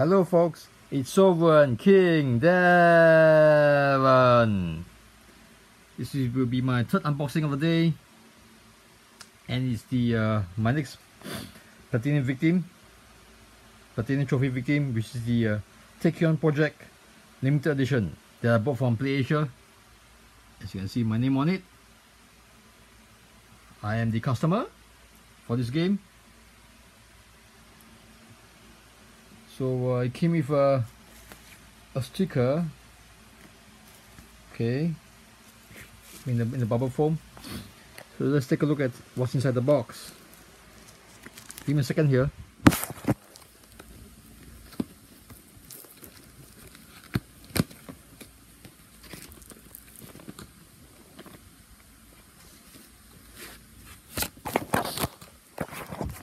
Hello folks, it's Sovereign King Darren. This will be my third unboxing of the day. And it's the uh, my next Platinum Victim. Platinum Trophy Victim which is the uh, Project Limited Edition that I bought from PlayAsia as you can see my name on it. I am the customer for this game so uh, it came with a, a sticker. Okay. In the, in the bubble foam so let's take a look at what's inside the box. Give me a second here.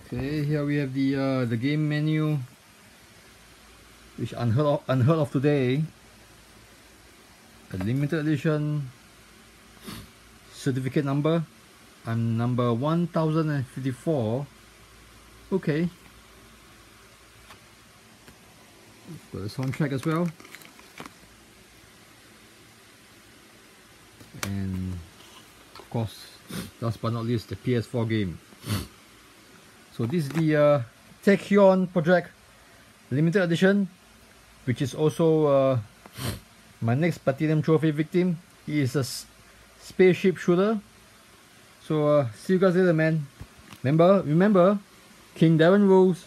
Okay, here we have the uh, the game menu, which unheard of, unheard of today. A limited edition certificate number. I'm number 1054. Okay. Got a soundtrack as well. And of course, last but not least, the PS4 game. So this is the uh, Tachyon Project Limited Edition, which is also uh, my next Platinum Trophy victim. He is a spaceship shooter. So uh, see you guys later, man. Remember, remember, King Darren rules.